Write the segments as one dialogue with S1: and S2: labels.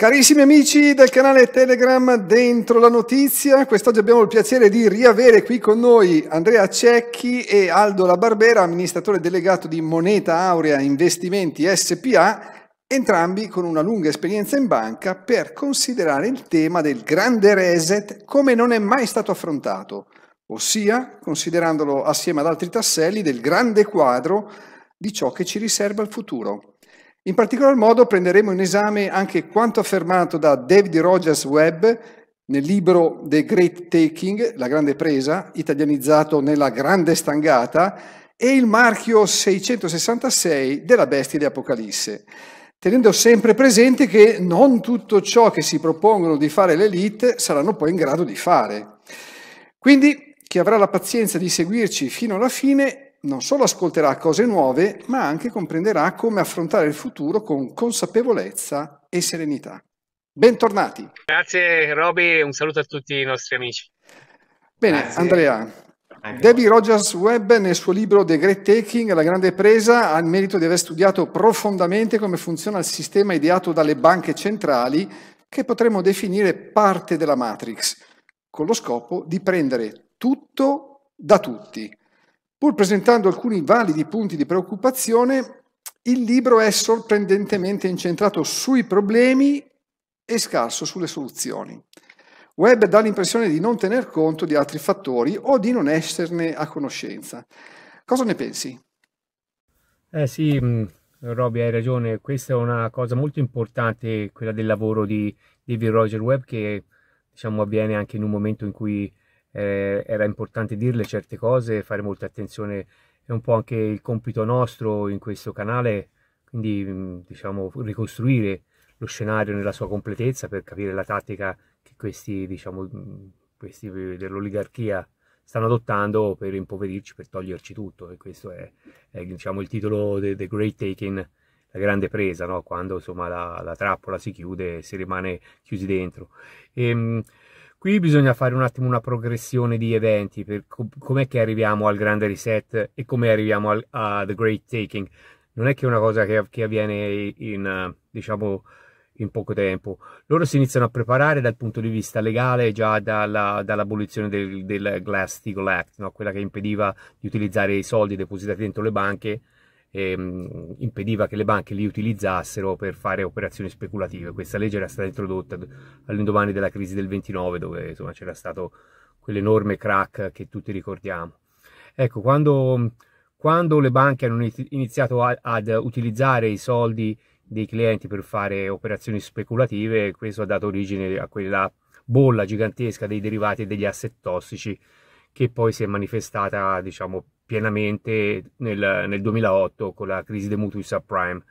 S1: Carissimi amici del canale Telegram Dentro la Notizia, quest'oggi abbiamo il piacere di riavere qui con noi Andrea Cecchi e Aldo La Barbera, amministratore delegato di Moneta Aurea Investimenti SPA, entrambi con una lunga esperienza in banca per considerare il tema del grande reset come non è mai stato affrontato, ossia considerandolo assieme ad altri tasselli del grande quadro di ciò che ci riserva il futuro. In particolar modo prenderemo in esame anche quanto affermato da David Rogers Webb nel libro The Great Taking, La grande presa, italianizzato nella grande stangata, e il marchio 666 della bestia di Apocalisse, tenendo sempre presente che non tutto ciò che si propongono di fare l'elite saranno poi in grado di fare. Quindi chi avrà la pazienza di seguirci fino alla fine non solo ascolterà cose nuove, ma anche comprenderà come affrontare il futuro con consapevolezza e serenità. Bentornati.
S2: Grazie Roby, un saluto a tutti i nostri amici.
S1: Bene, Grazie. Andrea. Debbie Rogers Webb nel suo libro The Great Taking, La grande presa, ha il merito di aver studiato profondamente come funziona il sistema ideato dalle banche centrali che potremmo definire parte della Matrix, con lo scopo di prendere tutto da tutti Pur presentando alcuni validi punti di preoccupazione, il libro è sorprendentemente incentrato sui problemi e scarso sulle soluzioni. Webb dà l'impressione di non tener conto di altri fattori o di non esserne a conoscenza. Cosa ne pensi?
S3: Eh sì, mm, Robby, hai ragione, questa è una cosa molto importante, quella del lavoro di David Roger Webb, che diciamo, avviene anche in un momento in cui eh, era importante dirle certe cose, fare molta attenzione, è un po' anche il compito nostro in questo canale, quindi mm, diciamo ricostruire lo scenario nella sua completezza per capire la tattica che questi, diciamo, mm, questi dell'oligarchia stanno adottando per impoverirci, per toglierci tutto e questo è, è diciamo, il titolo The, The Great Taking la grande presa, no? quando insomma la, la, trappola si chiude e si rimane chiusi dentro. E, ehm, Qui bisogna fare un attimo una progressione di eventi, per com- com'è che arriviamo al grande reset e come arriviamo al, a The Great Taking. Non è che è una cosa che, che avviene in, diciamo, in poco tempo. Loro si iniziano a preparare dal punto di vista legale già dalla, dall'abolizione del, del Glass-Steagall Act, no? quella che impediva di utilizzare i soldi depositati dentro le banche ehm, impediva che le banche li utilizzassero per fare operazioni speculative. Questa legge era stata introdotta all'indomani della crisi del 29 dove insomma, c'era stato quell'enorme crack che tutti ricordiamo. Ecco, quando, quando le banche hanno iniziato a, ad utilizzare i soldi dei clienti per fare operazioni speculative, questo ha dato origine a quella bolla gigantesca dei derivati e degli asset tossici che poi si è manifestata, diciamo, pienamente nel, nel 2008 con la crisi dei mutui subprime.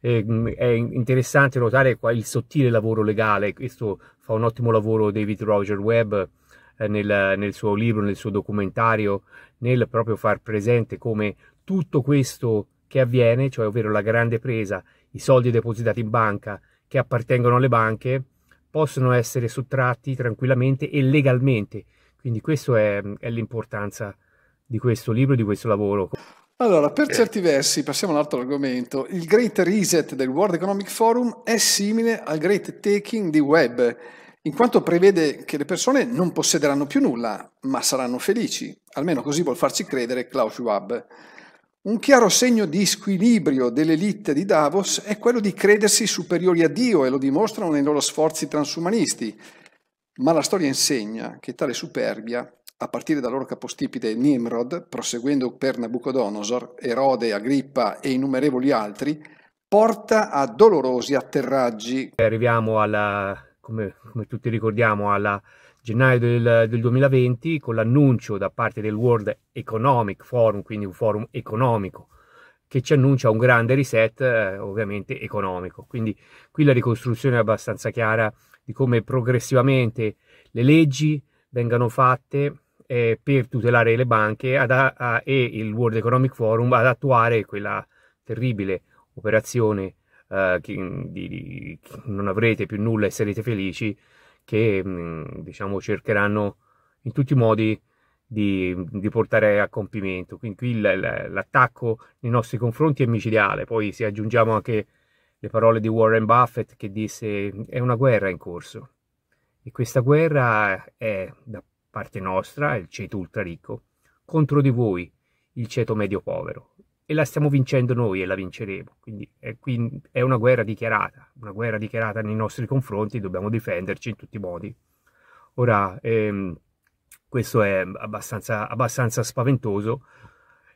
S3: E, mm, è interessante notare qua il sottile lavoro legale, questo fa un ottimo lavoro David Roger Webb eh, nel, nel, suo libro, nel suo documentario, nel proprio far presente come tutto questo che avviene, cioè ovvero la grande presa, i soldi depositati in banca che appartengono alle banche, possono essere sottratti tranquillamente e legalmente. Quindi questa è, è l'importanza di questo libro, di questo lavoro.
S1: Allora, per certi versi, passiamo all'altro argomento, il Great Reset del World Economic Forum è simile al Great Taking di Webb, in quanto prevede che le persone non possederanno più nulla, ma saranno felici. Almeno così vuol farci credere Klaus Schwab. Un chiaro segno di squilibrio dell'elite di Davos è quello di credersi superiori a Dio e lo dimostrano nei loro sforzi transumanisti. Ma la storia insegna che tale superbia a partire dal loro capostipite Nimrod, proseguendo per Nabucodonosor, Erode, Agrippa e innumerevoli altri, porta a dolorosi atterraggi.
S3: Arriviamo alla, come, come tutti ricordiamo, alla gennaio del, del, 2020 con l'annuncio da parte del World Economic Forum, quindi un forum economico, che ci annuncia un grande reset eh, ovviamente economico. Quindi qui la ricostruzione è abbastanza chiara di come progressivamente le leggi vengano fatte eh, per tutelare le banche ad, a, e il World Economic Forum ad attuare quella terribile operazione eh, che, di, di, non avrete più nulla e sarete felici che mh, mm, diciamo cercheranno in tutti i modi di, di portare a compimento. Quindi qui l'attacco nei nostri confronti è micidiale, poi se aggiungiamo anche le parole di Warren Buffett che disse è una guerra in corso e questa guerra è da parte nostra, il ceto ultra ricco, contro di voi, il ceto medio povero e la stiamo vincendo noi e la vinceremo. Quindi è, quindi è, una guerra dichiarata, una guerra dichiarata nei nostri confronti, dobbiamo difenderci in tutti i modi. Ora, ehm, questo è abbastanza, abbastanza spaventoso.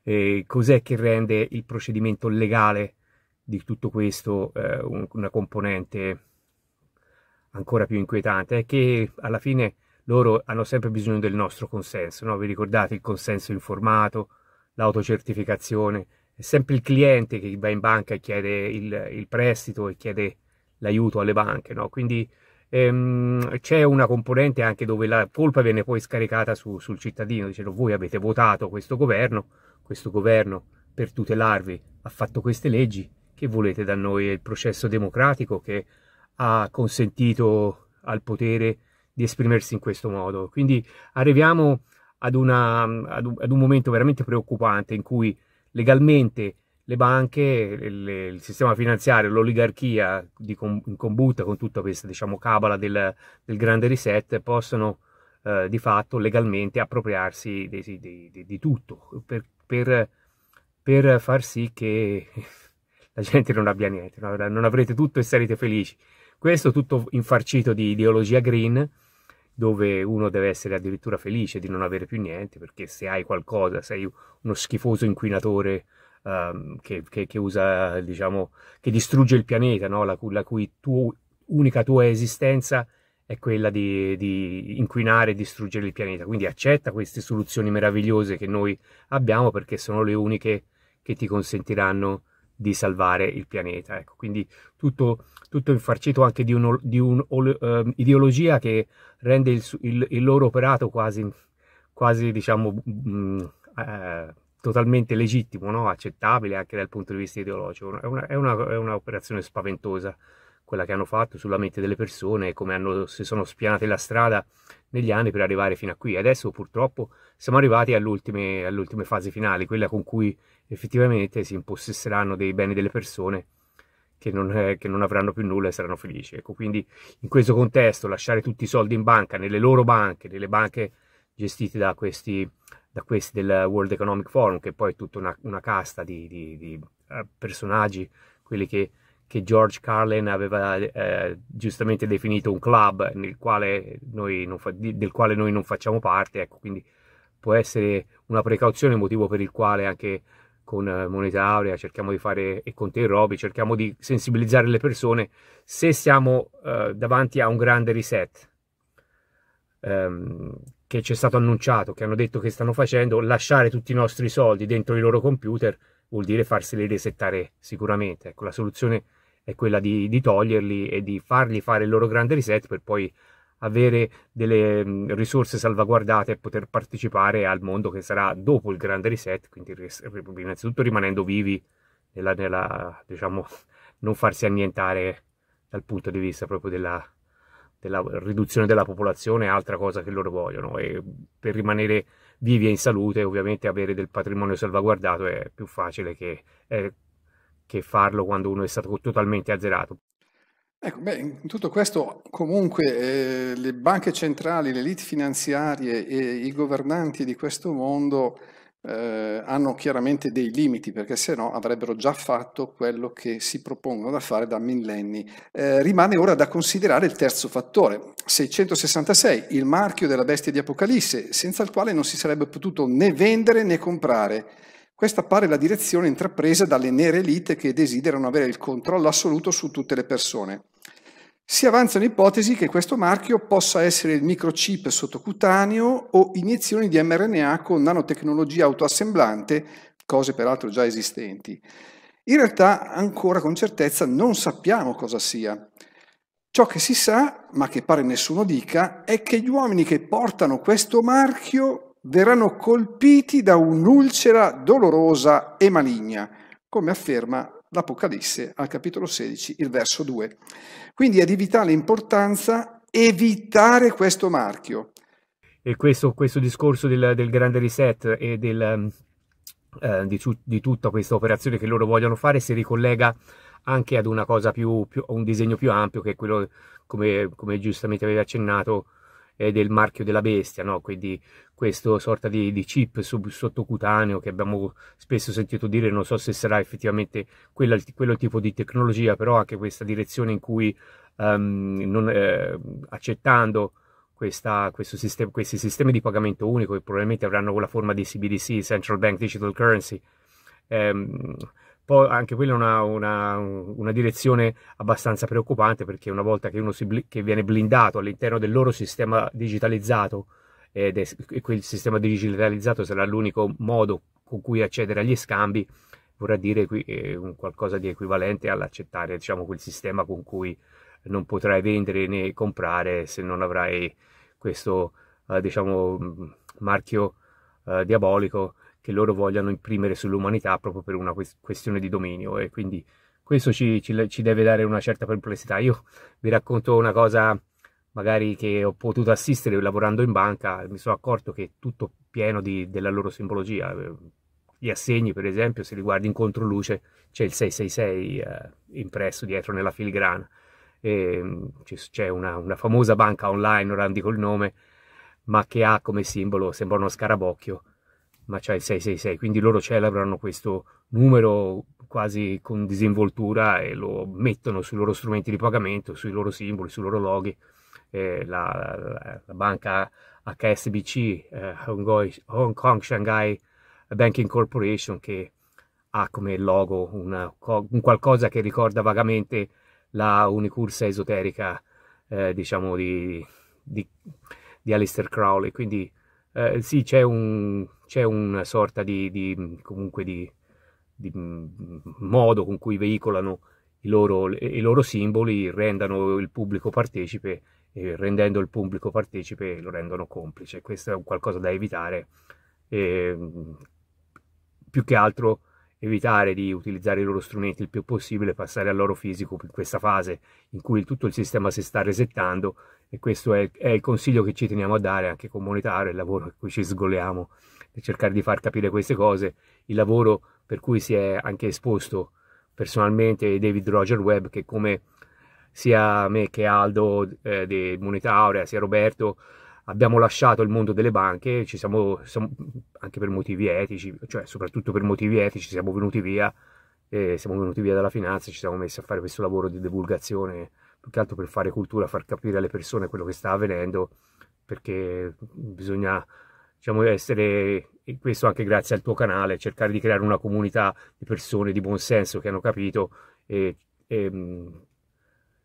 S3: Eh, cos'è che rende il procedimento legale di tutto questo eh, una componente ancora più inquietante? È che alla fine loro hanno sempre bisogno del nostro consenso, no? Vi ricordate il consenso informato, l'autocertificazione? È sempre il cliente che va in banca e chiede il, il prestito e chiede l'aiuto alle banche, no? Quindi ehm, c'è una componente anche dove la colpa viene poi scaricata su, sul cittadino, dicendo voi avete votato questo governo, questo governo per tutelarvi ha fatto queste leggi, che volete da noi? È il processo democratico che ha consentito al potere di esprimersi in questo modo. Quindi arriviamo ad, una, ad, un, ad un momento veramente preoccupante in cui legalmente le banche, le, il sistema finanziario, l'oligarchia in combutta con tutta questa diciamo, cabala del, del grande reset possono eh, di fatto legalmente appropriarsi di, di, di, di tutto per, per, per, far sì che la gente non abbia niente, non avrete tutto e sarete felici. Questo tutto infarcito di ideologia green dove uno deve essere addirittura felice di non avere più niente, perché se hai qualcosa, sei uno schifoso inquinatore um, che, che, che, usa, diciamo, che distrugge il pianeta, no? la, la, cui tu, unica tua esistenza è quella di, di, inquinare e distruggere il pianeta. Quindi accetta queste soluzioni meravigliose che noi abbiamo perché sono le uniche che ti consentiranno di salvare il pianeta. Ecco, quindi tutto, tutto infarcito anche di un'ideologia uh, che rende il, il, il, loro operato quasi, quasi diciamo, mh, mm, eh, totalmente legittimo, no? accettabile anche dal punto di vista ideologico. È, una, è, una, è un'operazione spaventosa quella che hanno fatto sulla mente delle persone, come hanno, si sono spianate la strada negli anni per arrivare fino a qui. Adesso purtroppo siamo arrivati alle ultime, ultime fasi quella con cui effettivamente si impossesseranno dei beni delle persone che non, è, che non, avranno più nulla e saranno felici. Ecco, quindi in questo contesto lasciare tutti i soldi in banca, nelle loro banche, nelle banche gestite da questi, da questi del World Economic Forum, che poi è tutta una, una casta di, di, di uh, personaggi, quelli che, che, George Carlin aveva uh, giustamente definito un club quale fa, del quale noi non facciamo parte, ecco, quindi può essere una precauzione, motivo per il quale anche con eh, Moneta Aurea, cerchiamo di fare, e con te Roby, cerchiamo di sensibilizzare le persone se siamo uh, davanti a un grande reset um, che è stato annunciato, che hanno detto che stanno facendo, lasciare tutti i nostri soldi dentro i loro computer vuol dire farseli resettare sicuramente. Ecco, la soluzione è quella di, di toglierli e di fargli fare il loro grande reset per poi avere delle mm, risorse salvaguardate e poter partecipare al mondo che sarà dopo il grande reset, quindi innanzitutto rimanendo vivi nella, nella diciamo, non farsi annientare dal punto di vista proprio della, della riduzione della popolazione è altra cosa che loro vogliono e per rimanere vivi e in salute ovviamente avere del patrimonio salvaguardato è più facile che, eh, che farlo quando uno è stato totalmente azzerato.
S1: Ecco, beh, in tutto questo comunque eh, le banche centrali, le elite finanziarie e i governanti di questo mondo eh, hanno chiaramente dei limiti perché se no avrebbero già fatto quello che si propongono da fare da millenni. Eh, rimane ora da considerare il terzo fattore, 666, il marchio della bestia di Apocalisse, senza il quale non si sarebbe potuto né vendere né comprare. Questa pare la direzione intrapresa dalle nere elite che desiderano avere il controllo assoluto su tutte le persone. Si avanzano ipotesi che questo marchio possa essere il microchip sottocutaneo o iniezioni di mRNA con nanotecnologia autoassemblante, cose peraltro già esistenti. In realtà ancora con certezza non sappiamo cosa sia. Ciò che si sa, ma che pare nessuno dica, è che gli uomini che portano questo marchio verranno colpiti da un'ulcera dolorosa e maligna, come afferma l'Apocalisse al capitolo 16, il verso 2. Quindi è di vitale importanza evitare questo marchio.
S3: E questo, questo discorso del, del, grande reset e del, eh, di, di, tutta questa operazione che loro vogliono fare si ricollega anche ad una cosa più, più un disegno più ampio che è quello, come, come giustamente avevi accennato, eh, del marchio della bestia, no? quindi questo sorta di, di chip sub, sottocutaneo che abbiamo spesso sentito dire, non so se sarà effettivamente quella, quello tipo di tecnologia, però anche questa direzione in cui um, non, eh, accettando questa, sistema, questi sistemi di pagamento unico che probabilmente avranno la forma di CBDC, Central Bank Digital Currency, ehm, poi anche quella è una, una, una, direzione abbastanza preoccupante perché una volta che uno si, che viene blindato all'interno del loro sistema digitalizzato ed è, quel sistema digitalizzato sarà l'unico modo con cui accedere agli scambi, vorrà dire qui, eh, qualcosa di equivalente all'accettare diciamo, quel sistema con cui non potrai vendere né comprare se non avrai questo eh, diciamo, marchio eh, diabolico che loro vogliano imprimere sull'umanità proprio per una questione di dominio e quindi questo ci, ci, ci, deve dare una certa perplessità. Io vi racconto una cosa magari che ho potuto assistere lavorando in banca, mi sono accorto che è tutto pieno di, della loro simbologia. Gli assegni, per esempio, se li guardi in controluce, c'è il 666 eh, impresso dietro nella filigrana. C'è una, una, famosa banca online, non dico il nome, ma che ha come simbolo, sembra uno scarabocchio, ma c'è il 666, quindi loro celebrano questo numero quasi con disinvoltura e lo mettono sui loro strumenti di pagamento, sui loro simboli, sui loro loghi. Eh, la, la, la, banca HSBC, eh, Hong Kong Shanghai Banking Corporation, che ha come logo una, un qualcosa che ricorda vagamente la unicursa esoterica, eh, diciamo, di, di, di Alistair Crowley. Quindi eh, sì, c'è, un, c'è, una sorta di, di di, di, modo con cui veicolano i loro, i loro, simboli, rendano il pubblico partecipe e rendendo il pubblico partecipe lo rendono complice. Questo è qualcosa da evitare. E, più che altro evitare di utilizzare i loro strumenti il più possibile, passare al loro fisico in questa fase in cui tutto il sistema si sta resettando e questo è, è il consiglio che ci teniamo a dare anche comunitario, il lavoro a cui ci sgoliamo per cercare di far capire queste cose, il lavoro per cui si è anche esposto personalmente David Roger Webb che come sia me che Aldo eh, di Moneta Aurea, sia Roberto abbiamo lasciato il mondo delle banche, ci siamo, siamo, anche per motivi etici, cioè soprattutto per motivi etici, siamo venuti via, eh, siamo venuti via dalla finanza, ci siamo messi a fare questo lavoro di divulgazione, più che altro per fare cultura, far capire alle persone quello che sta avvenendo, perché bisogna diciamo, essere, e questo anche grazie al tuo canale, cercare di creare una comunità di persone di buon senso che hanno capito e, e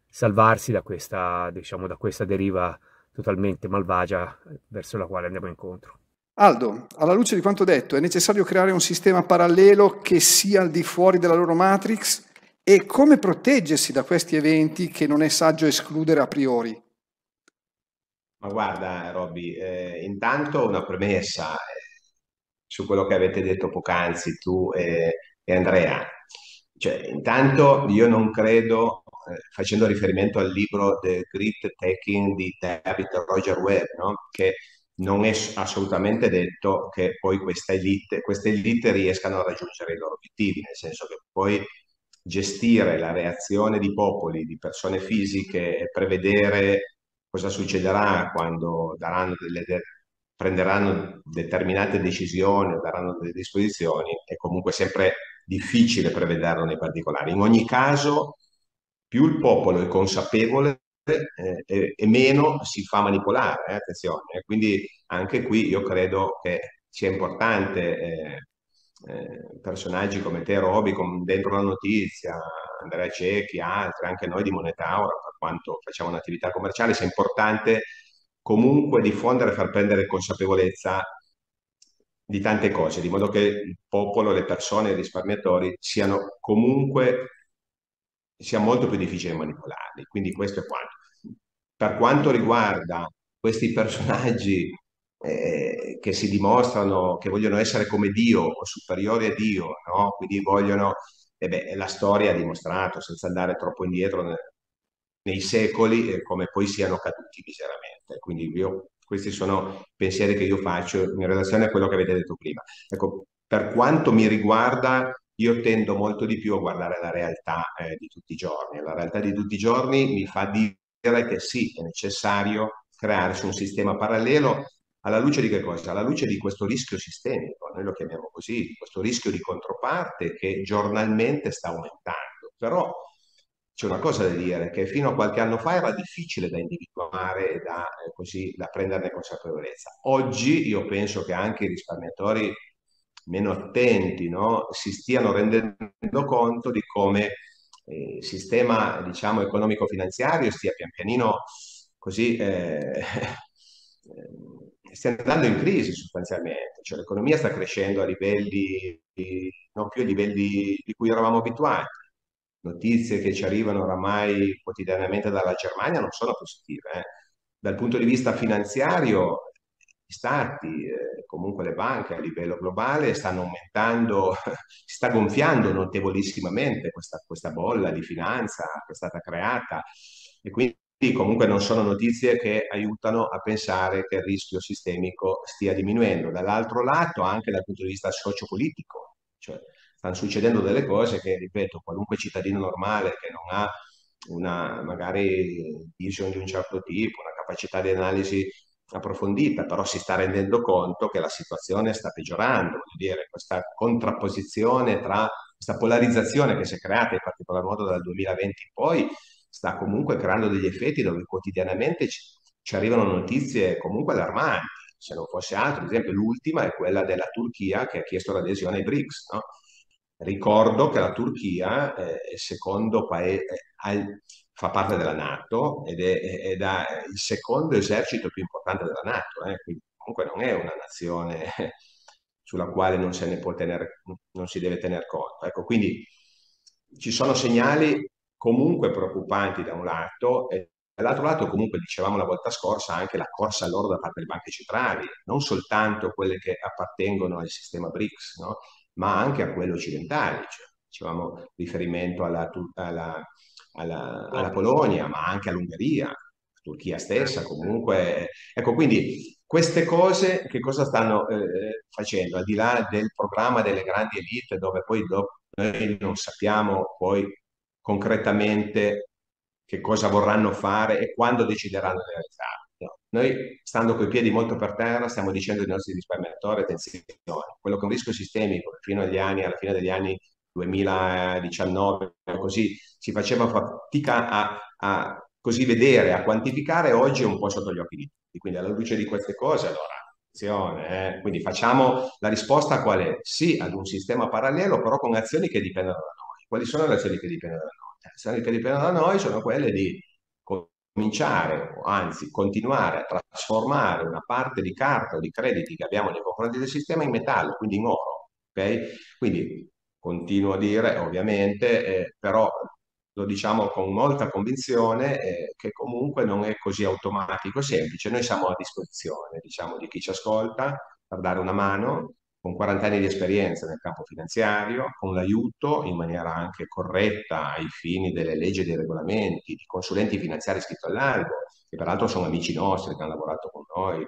S3: salvarsi da questa, diciamo, da questa deriva totalmente malvagia verso la quale andiamo incontro.
S1: Aldo, alla luce di quanto detto, è necessario creare un sistema parallelo che sia al di fuori della loro matrix e come proteggersi da questi eventi che non è saggio escludere a priori?
S4: Ma guarda, Robby, eh, intanto una premessa eh, su quello che avete detto poc'anzi tu e, e Andrea. Cioè, intanto io non credo eh, facendo riferimento al libro The Grit Taking di David Roger Webb, no? che non è assolutamente detto che poi questa elite, queste elite riescano a raggiungere i loro obiettivi, nel senso che poi gestire la reazione di popoli, di persone fisiche e prevedere cosa succederà quando delle, prenderanno determinate decisioni o daranno delle disposizioni è comunque sempre difficile prevederlo nei particolari. In ogni caso, più il popolo è consapevole eh, e, e, meno si fa manipolare, eh, attenzione. Quindi anche qui io credo che sia importante eh, eh personaggi come te, Roby, come dentro la notizia, Andrea Cecchi, altri, anche noi di Monetaura, per quanto facciamo un'attività commerciale, sia importante comunque diffondere e far prendere consapevolezza di tante cose, di modo che il popolo, le persone, i risparmiatori siano comunque sia molto più difficile manipolarli. Quindi questo è quanto. Per quanto riguarda questi personaggi eh, che si dimostrano, che vogliono essere come Dio o superiori a Dio, no? quindi vogliono, eh beh, la storia ha dimostrato, senza andare troppo indietro ne, nei secoli, eh, come poi siano caduti miseramente. Quindi io, questi sono pensieri che io faccio in relazione a quello che avete detto prima. Ecco, per quanto mi riguarda, io tendo molto di più a guardare la realtà eh, di tutti i giorni. La realtà di tutti i giorni mi fa dire che sì, è necessario crearsi un sistema parallelo alla luce di che cosa? Alla luce di questo rischio sistemico, noi lo chiamiamo così, questo rischio di controparte che giornalmente sta aumentando. Però c'è una cosa da dire, che fino a qualche anno fa era difficile da individuare e da, eh, così, da prenderne consapevolezza. Oggi io penso che anche i risparmiatori meno attenti no, si stiano rendendo conto di come eh, il sistema diciamo, economico-finanziario stia pian pianino così eh, stia andando in crisi sostanzialmente, cioè l'economia sta crescendo a livelli non più a livelli di cui eravamo abituati. Notizie che ci arrivano oramai quotidianamente dalla Germania non sono positive. Eh. Dal punto di vista finanziario, gli stati, eh, comunque le banche a livello globale stanno aumentando, si sta gonfiando notevolissimamente questa, questa bolla di finanza che è stata creata e quindi comunque non sono notizie che aiutano a pensare che il rischio sistemico stia diminuendo. Dall'altro lato, anche dal punto di vista sociopolitico, cioè stanno succedendo delle cose che, ripeto, qualunque cittadino normale che non ha una magari vision di un certo tipo, una capacità di analisi approfondita, però si sta rendendo conto che la situazione sta peggiorando, voglio dire, questa contrapposizione tra questa polarizzazione che si è creata in particolar modo dal 2020 in poi sta comunque creando degli effetti dove quotidianamente ci, ci arrivano notizie comunque allarmanti. Se non fosse altro, ad esempio, l'ultima è quella della Turchia che ha chiesto l'adesione ai BRICS. No? Ricordo che la Turchia è il secondo paese, fa parte della Nato ed è, ed è, il secondo esercito più importante della Nato, eh? quindi comunque non è una nazione sulla quale non, se ne può tenere, non si deve tener conto. Ecco, quindi ci sono segnali comunque preoccupanti da un lato e dall'altro lato comunque dicevamo la volta scorsa anche la corsa all'oro da parte delle banche centrali, non soltanto quelle che appartengono al sistema BRICS, no? ma anche a quelle occidentali, cioè, dicevamo riferimento alla, alla, alla, alla Polonia, ma anche all'Ungheria, Turchia stessa comunque. Ecco, quindi queste cose che cosa stanno eh, facendo? Al di là del programma delle grandi elite, dove poi dopo noi non sappiamo poi concretamente che cosa vorranno fare e quando decideranno di realizzarlo. No. Noi, stando coi piedi molto per terra, stiamo dicendo ai nostri risparmiatori, attenzione, quello che è un rischio sistemico, fino agli anni, alla fine degli anni 2019, così si faceva fatica a, a così vedere, a quantificare, oggi è un po' sotto gli occhi di tutti. Quindi alla luce di queste cose, allora, attenzione, eh? quindi facciamo la risposta qual è? Sì ad un sistema parallelo, però con azioni che dipendono da noi. Quali sono le azioni che dipendono da noi? Le azioni che dipendono da noi sono quelle di cominciare, o anzi continuare a trasformare una parte di carta o di crediti che abbiamo nei confronti del sistema in metallo, quindi in oro. Okay? Quindi continuo a dire, ovviamente, eh, però lo diciamo con molta convinzione, eh, che comunque non è così automatico e semplice. Noi siamo a disposizione, diciamo, di chi ci ascolta per dare una mano con 40 anni di esperienza nel campo finanziario, con l'aiuto in maniera anche corretta ai fini delle leggi e dei regolamenti, di consulenti finanziari iscritti all'albo, che peraltro sono amici nostri che hanno lavorato con noi,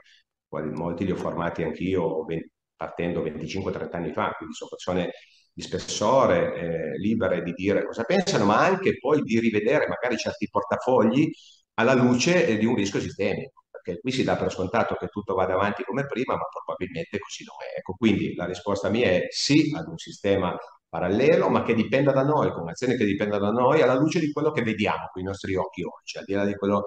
S4: molti li ho formati anch'io partendo 25-30 anni fa, quindi sono persone di spessore, eh, libere di dire cosa pensano, ma anche poi di rivedere magari certi portafogli alla luce di un rischio sistemico perché qui si dà per scontato che tutto vada avanti come prima, ma probabilmente così non è. Ecco, quindi la risposta mia è sì ad un sistema parallelo, ma che dipenda da noi, con azioni che dipendano da noi, alla luce di quello che vediamo con i nostri occhi oggi, al di là di quello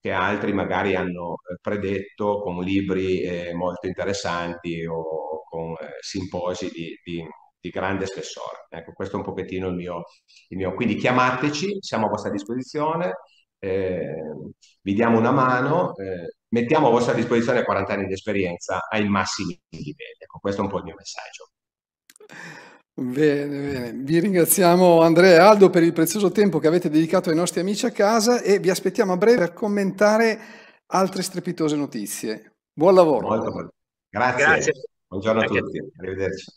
S4: che altri magari hanno eh, predetto con libri eh, molto interessanti o con eh, simposi di, di, di, grande spessore. Ecco, questo è un pochettino il mio, il mio. Quindi chiamateci, siamo a vostra disposizione vi diamo una mano, eh, mettiamo a vostra disposizione 40 anni di esperienza ai massimi livelli. Ecco, questo è un po' il mio messaggio.
S1: Bene, bene. Vi ringraziamo Andrea e Aldo per il prezioso tempo che avete dedicato ai nostri amici a casa e vi aspettiamo a breve per commentare altre strepitose notizie. Buon lavoro.
S4: Molto bello. Grazie. Grazie. Buongiorno Grazie. a tutti. Arrivederci.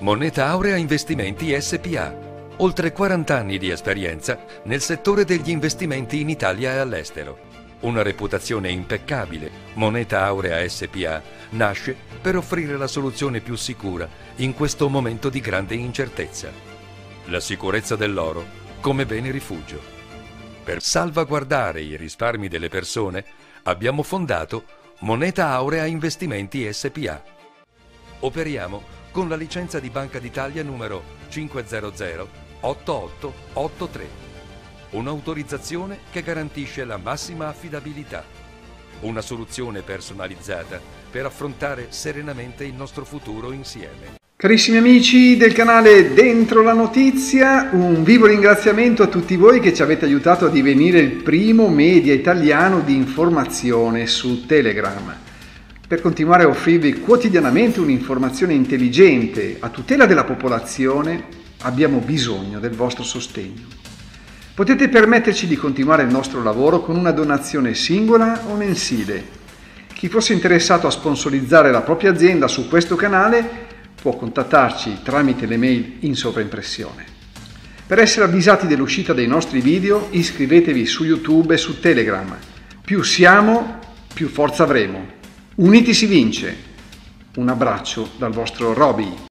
S5: Moneta Aurea Investimenti SPA Oltre 40 anni di esperienza nel settore degli investimenti in Italia e all'estero. una reputazione impeccabile, Moneta Aurea SPA nasce per offrire la soluzione più sicura in questo momento di grande incertezza. La sicurezza dell'oro come bene rifugio. Per salvaguardare i risparmi delle persone abbiamo fondato Moneta Aurea Investimenti SPA. Operiamo con la licenza di Banca d'Italia numero 500 8883. Un'autorizzazione che garantisce la massima affidabilità. Una soluzione personalizzata per affrontare serenamente il nostro futuro insieme.
S1: Carissimi amici del canale Dentro la Notizia, un vivo ringraziamento a tutti voi che ci avete aiutato a divenire il primo media italiano di informazione su Telegram. Per continuare a offrirvi quotidianamente un'informazione intelligente a tutela della popolazione, abbiamo bisogno del vostro sostegno. Potete permetterci di continuare il nostro lavoro con una donazione singola o mensile. Chi fosse interessato a sponsorizzare la propria azienda su questo canale può contattarci tramite le mail in sovraimpressione. Per essere avvisati dell'uscita dei nostri video iscrivetevi su YouTube e su Telegram. Più siamo, più forza avremo. Uniti si vince. Un abbraccio dal vostro Roby.